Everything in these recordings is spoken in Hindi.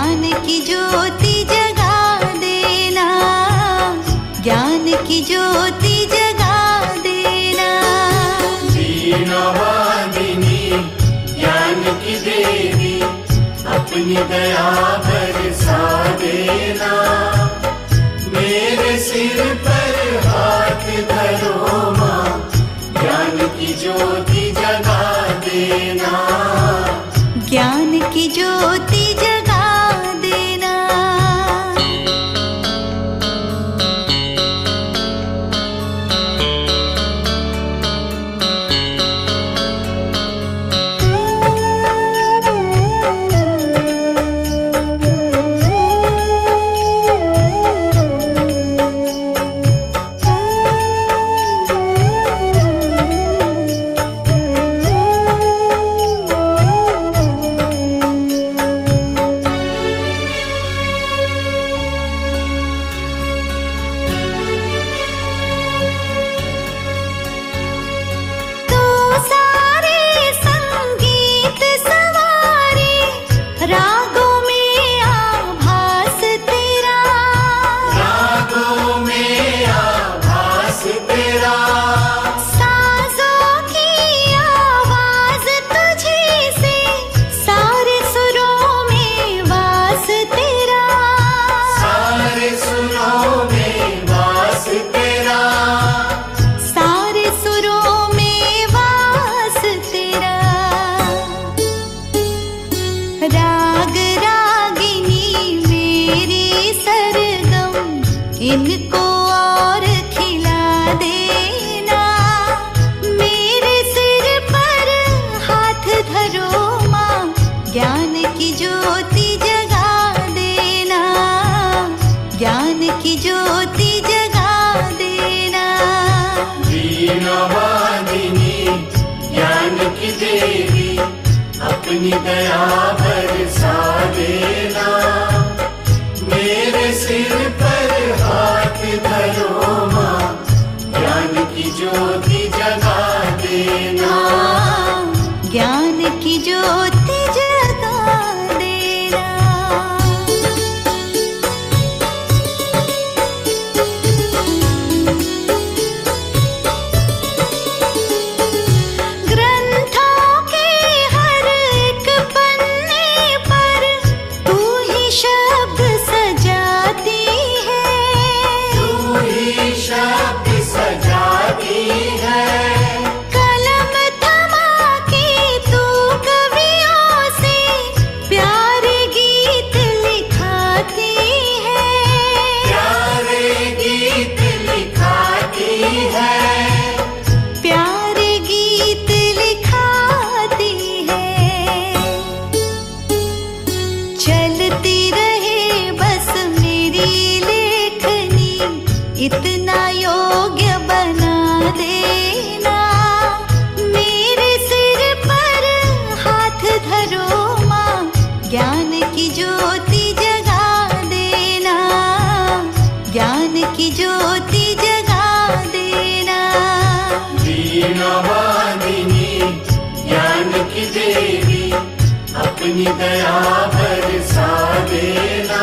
ज्ञान की ज्योति जगा देना। ज्ञान की ज्योति जगा देना। जीनवादिनी ज्ञान की देवी अपनी दया बरसा देना। मेरे सिर पर हाथ धरो ज्ञान की ज्योति जगा देना। ज्ञान की ज्योति अपनी दया बरसा देना।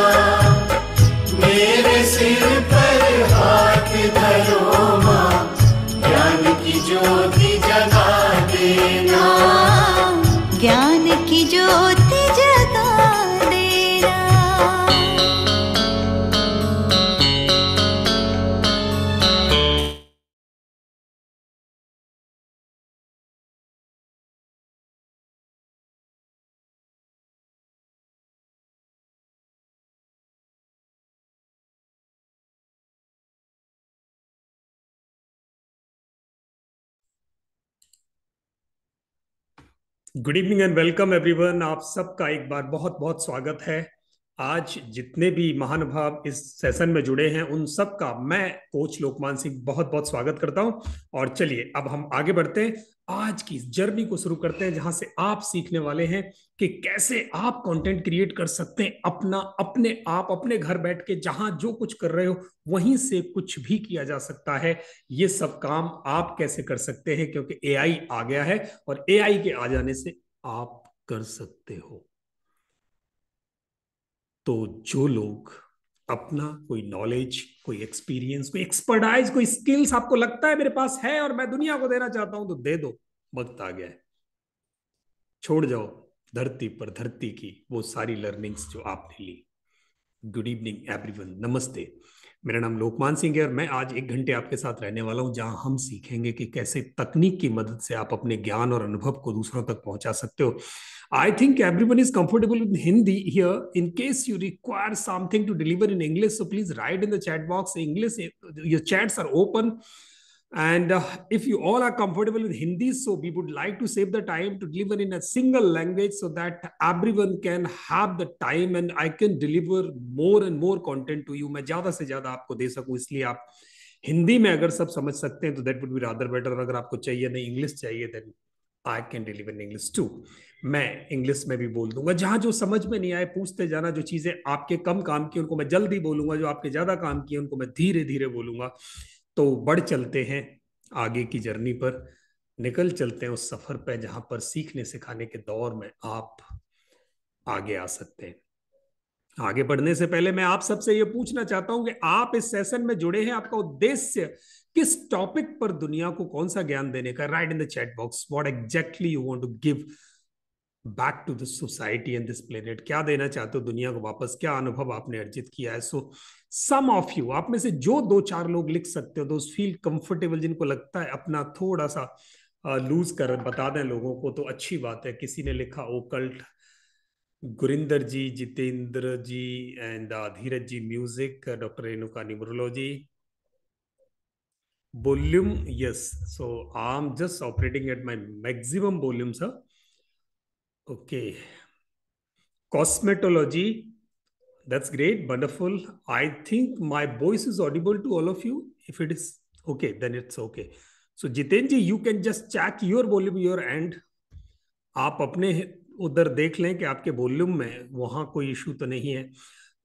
मेरे सिर पर हाथ धरो माँ, ज्ञान की ज्योति जगा देना। ज्ञान की ज्योति good evening and welcome everyone आप सबका एक बार बहुत बहुत स्वागत है। आज जितने भी महानुभाव इस सेशन में जुड़े हैं, उन सबका मैं कोच लोकमान सिंह बहुत बहुत स्वागत करता हूँ। और चलिए, अब हम आगे बढ़ते हैं। आज की जर्नी को शुरू करते हैं, जहाँ से आप सीखने वाले हैं कि कैसे आप कंटेंट क्रिएट कर सकते हैं अपना, अपने आप, अपने घर बैठ के, जहाँ जो कुछ कर रहे हो, वहीं से कुछ भी किया जा सकता है। ये सब काम आप कैसे कर सकते हैं, क्योंकि एआई आ गया है और एआई के आ जाने से आप कर सकते हो। तो जो लोग अपना कोई नॉलेज कोई एक्सपीरियंस कोई एक्सपर्टाइज कोई स्किल्स आपको लगता है मेरे पास है और मैं दुनिया को देना चाहता हूँ तो दे दो। वक्त आ गया है। छोड़ जाओ धरती पर, धरती की वो सारी लर्निंग्स जो आपने ली। गुड इवनिंग एवरीवन नमस्ते। मेरा नाम लोकमान सिंह है और मैं आज एक घंटे आपके साथ रहने वाला हूँ, जहाँ हम सीखेंगे कि कैसे तकनीक की मदद से आप अपने ज्ञान और अनुभव को दूसरों तक पहुँचा सकते हो। I think every one is comfortable with Hindi in case you require something to deliver in English so please write in the chat box English chats are open And uh, if you all are comfortable with Hindi, so we would like to save the time to deliver in a single language so that everyone can have the time and I can deliver more and more content to you. मैं ज़्यादा से ज़्यादा आपको दे सकूँ इसलिए आप हिंदी में अगर सब समझ सकते हैं तो that would be rather better अगर आपको चाहिए नहीं इंग्लिश चाहिए then I can deliver in English too मैं इंग्लिश में भी बोल दूँगा जहाँ जो समझ में नहीं आए पूछते जाना जो चीज़ें आपके कम काम की उनको मैं जल्दी बोलूँगा जो आपके ज़्यादा काम की उनको मैं धीरे धीरे बोलूँगा तो बढ़ चलते हैं आगे की जर्नी पर। निकल चलते हैं उस सफ़र पे जहाँ पर सीखने सिखाने के दौर में आप आगे आ सकते हैं। आगे बढ़ने से पहले मैं आप सबसे ये पूछना चाहता हूँ कि आप इस सेशन में जुड़े हैं? आपका उद्देश्य किस टॉपिक पर दुनिया को कौन सा ज्ञान देने का? Write in the chat box what exactly you want to give back to this society and this planet क्या देना चाहते हो दुनिया को वापस? क्या अनुभव आपने अर्जित किया है? सो सम ऑफ़ यू आप में से जो दो चार लोग लिख सकते हो दोस्त फील कंफर्टेबल जिनको लगता है अपना थोड़ा सा लूज कर, बता दें लोगों को तो अच्छी बात है। किसी ने लिखा, occult, Gurinder ji, Jitendra ji and Dheeraj ji music doctor Renuka numerology yes so I am just operating at my maximum volume, sir. Okay cosmetology that's great wonderful i think my voice is audible to all of you if it is okay then it's okay so jitenji you can just check your volume your end आप अपने उधर देख लें कि आपके वॉल्यूम में वहाँ कोई इशू तो नहीं है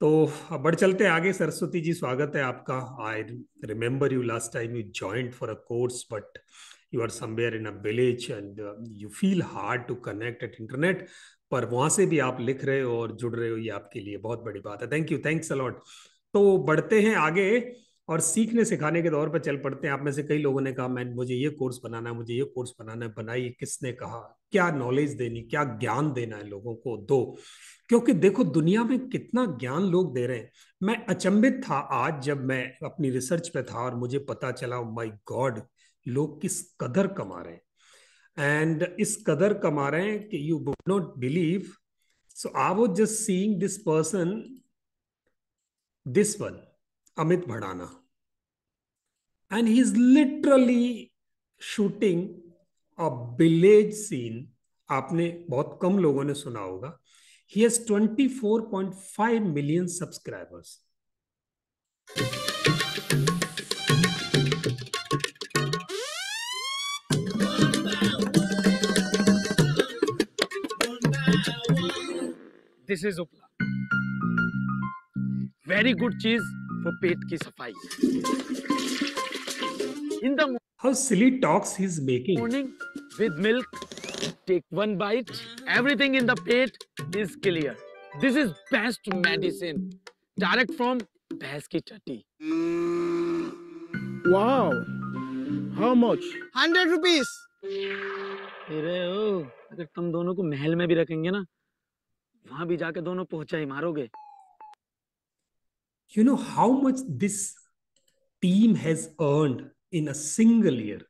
तो बढ़ चलते हैं आगे सरस्वती जी स्वागत है आपका I remember you last time you joint for a course but you are somewhere in a village and you feel hard to connect at internet पर वहाँ से भी आप लिख रहे हो और जुड़ रहे हो, ये आपके लिए बहुत बड़ी बात है। थैंक यू थैंक्स अलॉट तो बढ़ते हैं आगे और सीखने सिखाने के दौर पर चल पड़ते हैं। आप में से कई लोगों ने कहा मैं मुझे ये कोर्स बनाना है, मुझे ये कोर्स बनाना है बनाई किसने कहा? क्या नॉलेज देनी, क्या ज्ञान देना है लोगों को? दो, क्योंकि देखो, दुनिया में कितना ज्ञान लोग दे रहे हैं। मैं अचंभित था आज जब मैं अपनी रिसर्च पे था और मुझे पता चला माय गॉड लोग किस कदर कमा रहे हैं? एंड इस कदर कमा रहे हैं कि you would not believe so I was just seeing this person this one Amit Bhadana and he is literally shooting a village scene आपने बहुत कम लोगों ने सुना होगा। He has 24.5 million subscribers. This is उपला वेरी गुड चीज़ फॉर पेट की सफ़ाई in the silly talks is making morning with milk take one bite everything in the pet is clear this is best medicine direct from भैंस की टट्टी wow how much hundred rupees अरे ओ अगर तुम दोनों को महल में भी रखेंगे ना वहाँ भी जाके दोनों पहुंचाई मारोगे। You know how much this team has earn in a single year